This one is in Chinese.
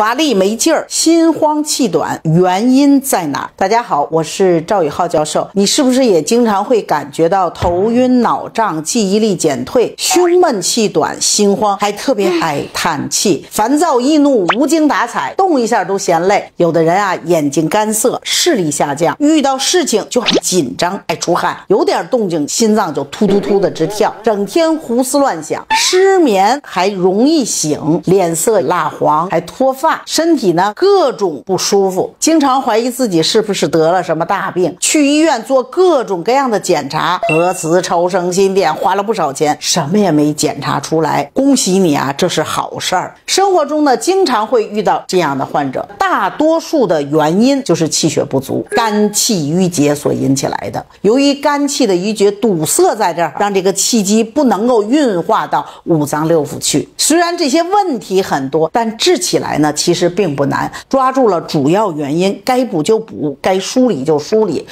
乏力没劲儿，心慌气短，原因在哪？大家好，我是赵宇浩教授。你是不是也经常会感觉到头晕脑胀、记忆力减退、胸闷气短、心慌，还特别爱叹气、烦躁易怒、无精打采，动一下都嫌累？有的人啊，眼睛干涩、视力下降，遇到事情就很紧张、爱出汗，有点动静心脏就突突突的直跳，整天胡思乱想，失眠还容易醒，脸色蜡黄，还脱。发身体呢各种不舒服，经常怀疑自己是不是得了什么大病，去医院做各种各样的检查，核磁、超声、心电，花了不少钱，什么也没检查出来。恭喜你啊，这是好事儿。生活中呢，经常会遇到这样的患者，大多数的原因就是气血不足、肝气郁结所引起来的。由于肝气的郁结堵塞在这儿，让这个气机不能够运化到五脏六腑去。虽然这些问题很多，但治起来呢？其实并不难，抓住了主要原因，该补就补，该梳理就梳理。